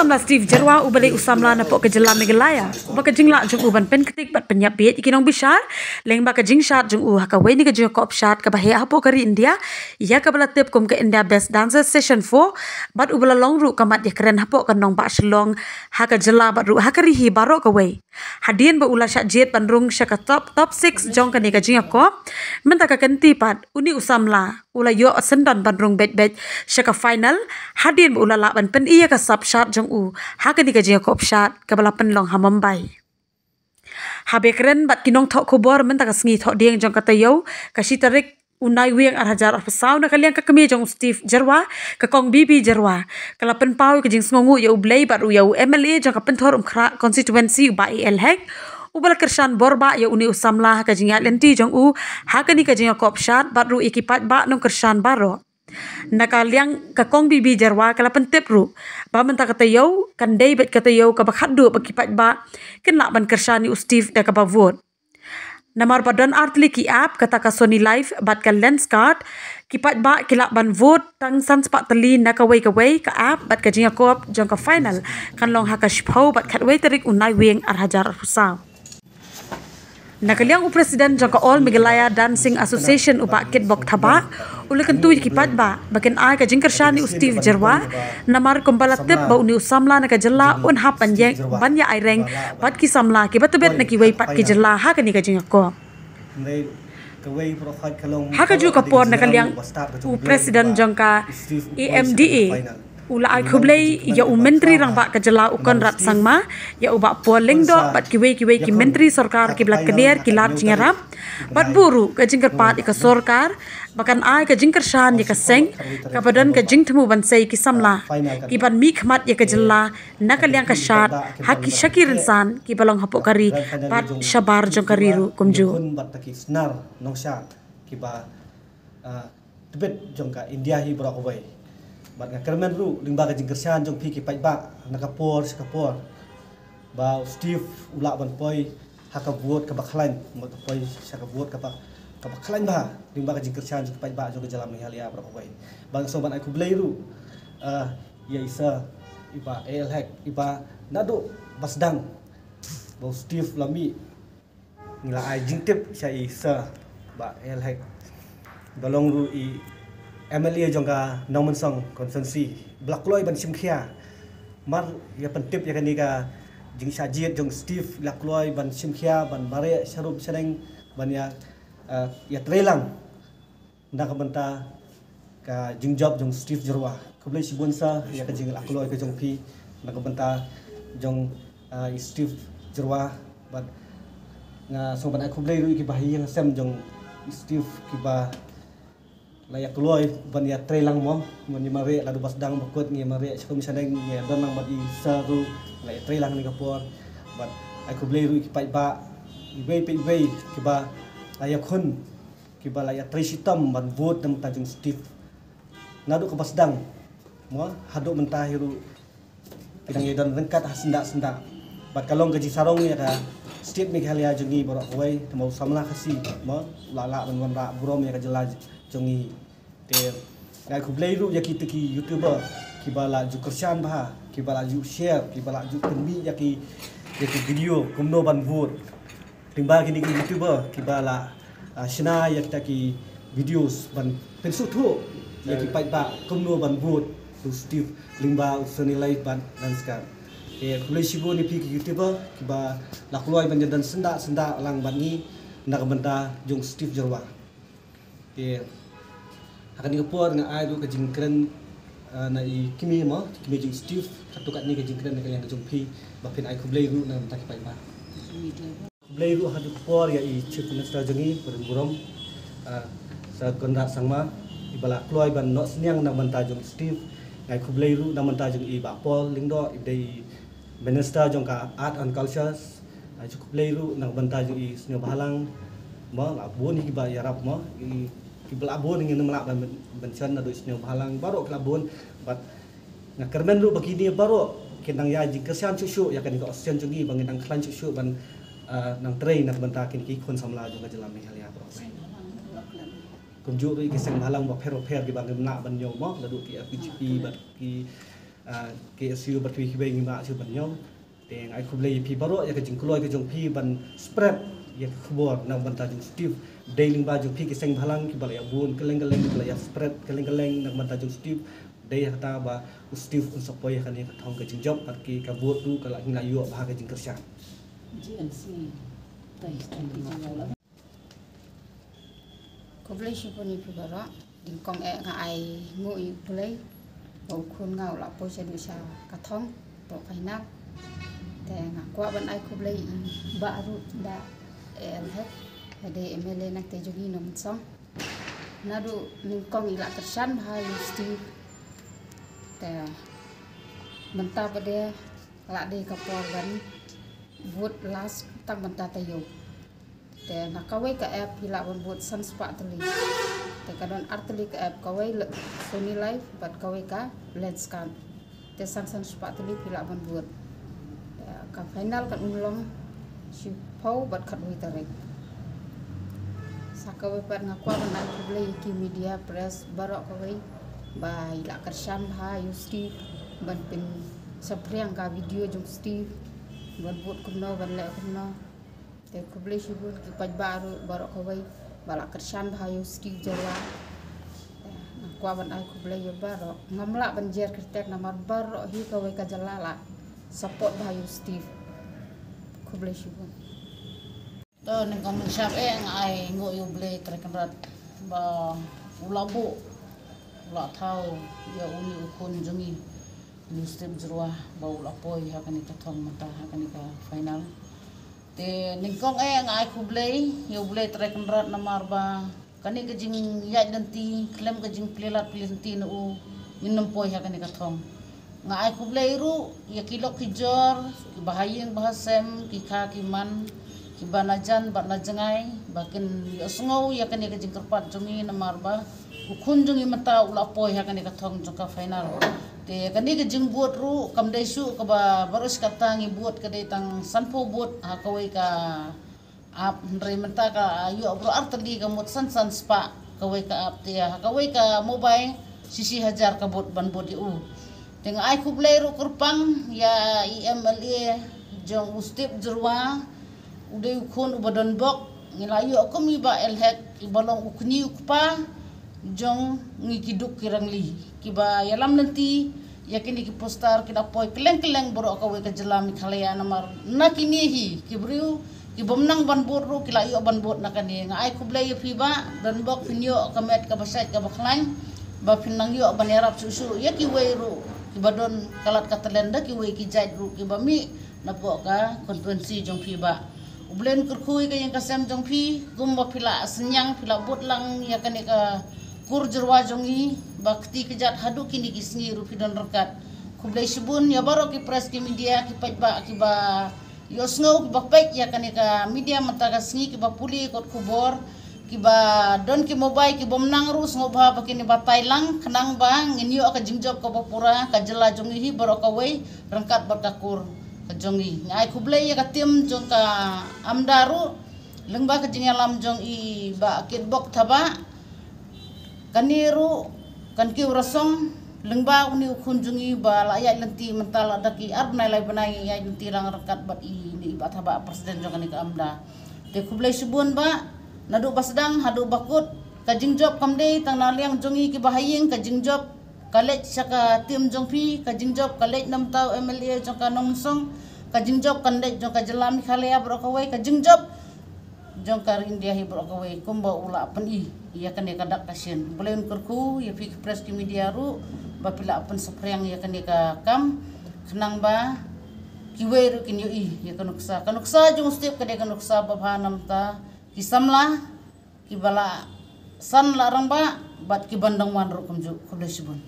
usamla Steve Jarwa ubali usamla na po ke jela megalaya. Ba ke jung uban pen ketik bat penyap bet ikinong bishar. Leng ba ke jing shot jung u haka weni ke kop shot ka bahe apo kari India. Ya ka bala tip kum ke India Best Dancer Session 4. Bat ubala long ru kamat ya keren hapo ka nong ba shlong haka jela bat ru haka rihi baro ka wei. Hadien ba ula syak jet rung syaka top top 6 jong ka ni ka jing ko. Menta ka kenti pat uni usamla ula yo sendan bandrung bet bet shaka final hadin ula la ban pen iya ka sub shot jong u ha ka ni ka jia kop shot ka bala pen long hamam bai ha bekren bat kinong thok khobor men ta ka sngi thok dieng jong ka tayo ka shi tarik unai wiang ar hajar ar pasau na kalian ka kemi jong steve jarwa ka kong bibi jarwa kala pen pau ka jing sngongu yo blay bat u yo mla jong ka pen thor um khra constituency ba el hek. Ubal kershan borba ya uni usamla ka jinga lenti jong u ha ka ni ka jinga kop shat baru ikipat ba nong kershan baro. Nakaliang ka kong bibi jarwa kala pentip ru. Ba menta kata yo kan dei bet kata yo ka bakhat du ba. Ken la ban kershani ustif da ka bavot Namar badan artli ki app kata ka Sony Live bat ka lens card. Kipat ba kila ban vote tang san spa tali na ka wei ka wei ka app bat ka jinga kop jong ka final. Kan long ha ka shpau bat khat wei terik unai wing ar hajar husau Nakaliang Presiden Jaka All Megalaya Dancing Association upa kitbok thaba ulikan tu kipat ba bakin ai ka jingkar shani Steve Jerwa namar kumbala tip ba uni usamla na ka jalla un ha panjeng banya ai reng pat ki samla ki batubet na ki wei pat ki jalla ha ka ni ka jingko Ha ka ju ka por u Presiden Jangka EMDA ula ai khublei ya u menteri rang ba kajala ukon rat sangma. Ya u ba poling do bat kiwe kiwe ki menteri sarkar ki blak kner ki lat chingara bat buru ka jingkar pat ka sarkar bakan ai ka jingkar shan ya ka seng. Ka badan ka jingtmu ban sei ki samla. Ki ban mi khmat ya ka jalla nakal yang ka shat haki shakir insan ki balong hapo kari. Bat shabar jong kariru kumju bat ki snar nong shat ki ba tibet jong ka india hi bra ko bai bat nga kermen ru ling ba ka jing kersan jong pi ki pai ba na ka por ka por ba steve ula ban poi ha ka buot ka ba khlain mo ka poi sa ka buot ka ba ka ba khlain ba ling ba ka jing kersan jong pai ba jong jalam ni halia bra ko bai bang so ban ai ku blai ru a ya isa iba el hek iba nado basdang ba steve lami ngila ai jing tip sa isa ba el hek. Balong ru i MLA jongka Nauman Song konsensi Black Loy ban sim khia mar ya pentip ya kanika jing sajit jong Steve Black Loy ban sim khia ban mare sharup seneng ban ya ya trelang nda ka banta ka jing job jong Steve Jerwa kublai si bonsa ya ka jing Loy ka jong pi nda ka banta jong Steve Jerwa ban nga so ban kublai ru ki bahi yang sem jong Steve ki ba layak keluar ban ya trelang mo man ni mare la dubas dang bakut ni mare sa kumi sadang ni don nang mati sa ru la ya trelang ni kapor ban ai ku blei ru pai ba. I bei pe bei ki ba la ya khun ki ba la ya tre sitam ban vot nam ta jung steve nadu ka bas dang. Mo hadu mentah hiru kidang ya don rengkat hasinda sinda bat kalong gaji sarong ya ka state meghalaya jungi borok wai. Temo samla khasi mo la la ban ban ra burom ya ka jelaj jongi ter ngai ku blai ru ya ki tiki youtuber ki bala ju kersan ba ki bala ju share ki bala ju kenbi ya ki ya ki video kumno ban vur. Timba ki ni youtuber ki bala shina ya ta ki videos ban pensu thu ya ki pai ba kumno ban vur. Tu steve limba usani live ban dan skar e kulai shibo ni pi ki youtuber ki ba la ban dan senda senda lang ban ni nak benda jung steve jerwa e akan dikepur dengan air ke jingkren na i kimi mo kimi jing steve satu kat ni ke jingkren ni yang kejumpi bapin ai kublai ru na tak pai ba kublai ru hadu kepur ya i chief minister jengi berburom sa kondak sangma ibala kloi ban no sniang na manta jong steve ngai kublai ru na manta jong i ba pol lingdo idai minister jong ka art and culture cukup leiru nak banta jong i snya balang mo la buon ni ba yarap mo ki belabon dengan melak dan bencana do isnya halang baru kelabon bat na kermen lu begini baru kinang ya jing kesian cucu ya kan ko sian jungi bangin nang klan cucu ban nang train nak benta kin ki kon samla juga jalan ni halia bro kum ju ri kiseng halang ba pero per ki bangin nak ban yo mo ladu ki FGP bat ki KSU berpi kibai ngima siu ban nyom teng ai kublai pi baro ya kajing kloi kajong pi ban spread ya khubor nang ban tajung steve dailing ba jung pi ki seng bhalang ki bal ya bun keleng keleng bal ya spread keleng keleng nang ban tajung steve dai hata ba steve un sopoi kan ya thong kajing job at ki ka bot tu kala ngla yu ba GNC tai tai ko blai shi poni pi bara ding kong e nga ai ngu i blai bo khun ngau la po chen sa ka thong to kai nak te nga kwa ban ai ko blai i ba ru da el het de emele nak te jogi nom song na du ning kong i la tersan hai steve te menta ba de la de ka por gan wood last tang menta ta yo te na kawai ka app hila bon buat san spa tali te kadon artli ka app kawai sony life but kawai ka lens kan. Te san san spa tali hila bon buat ka final kan ulong si pau bat kat wi tarik sakawai pat ngakwa ban ai publi ki media press barok kawai ba ila kersham ha you steve ban pin sapriang ka video jong steve ban buat kumno ban le kumno te kubli shibun ki paj baru baru kawai bala kershan bahayu sti jala na kwa ban ai kubli yo baru ngamla ban jer kritek namar baru hi kawai ka jalala support bahayu sti kubli shibun to ning kam syap e ai ngo yo ble krekenrat ba ulabu ula thau ya uni ukun jungi ni step jruah ba ula poi hakani ka thong mata hakani ka final. Te ningkong e ngai ku blei yo blei trek nrat na marba kani ke jing ya nanti klem ke jing plelat plinti no minum poi kani ka thong ngai ku ru ya kilo ki jor ki bahayeng bahasem ki kha ki man ki banajan ba na jangai bakin yo sngo ya kani ke jing kerpat jungi na marba ku kunjungi mata ula poi ha kani ka thong jong ka final. Te kani ke jing buat ru kam dai su ka ba barus kata ngi buat ka dai tang sanpo buat ha kawai ka ap ndre menta ka yu bro artali ka mut san san spa kawai ka ap te ha kawai ka mobile sisi hajar ka ban buat u tengah ai ku blai ru kurpang ya IMLA jong ustip jurwa udai ukun ubadon bok ngilayu aku mi ba elhek ibalong ukni ukpa jong ngi kiduk kirangli. Kiba yalam nanti yakin ki postar kita poi keleng keleng boro ka we ka jelam khalaya namar. Nakini hi kibriu ki bomnang ban boru kila yo ban bot nakani nga ai kublai fi ba dan bok finyo ka met ka basait ka baklan ba finang yo ban yarap susu ya ki we ru ki badon kalat ka telenda ki we ki jait ru ki ba mi na po ka konvensi jong fi ba ublen kurkhui ka yang kasem jong fi gumba pila senyang pila bot lang ya kan ka kur jerwa jongi bakti kejat hadu kini kisni rupi dan rekat. Kublai shibun ya baro ki press ki media ki paj ba ki ba yo sngo ki ba ya kan ka media mata ka sngi ki ba puli kot kubor ki ba don ki mobile ki bom nang ru sngo ba ba kini ba tailang kenang ba ngin yo ka jingjob ka ba pura ka jela jongi hi baro ka wei rangkat ba ka ka jongi. Ngai kublai ya ka tim jong ka amdaru lengba ka jingalam jong i ba kit bok thaba. Kaniru kan ki rasong lengba uni kunjungi ba la ya lenti mental daki ar nai lai banai ya lenti rang bat i ni ba thaba presiden jong ni ka amda. Te kublai subun ba nadu basdang hadu bakut kajing job kamde tang naliang jongi ki bahayeng kajing job kalej saka tim jong pi kajing job kalej nam tau MLA jong ka nong song kajing job kandej jong ka jelam khalea bro kawai kajing job jong kar india hi bro kawai kumba ula pen i ia kan dia kadak kasien boleh unkurku ya fi press di media ru bapila apen sepriang ya kan dia kam. Kenang ba kiwe ru kin i ya kanuksa kanuksa jong step kan dia kanuksa babhanam ta kisamla kibala san la ramba bat ki bandang wan ru kumju kudai sibun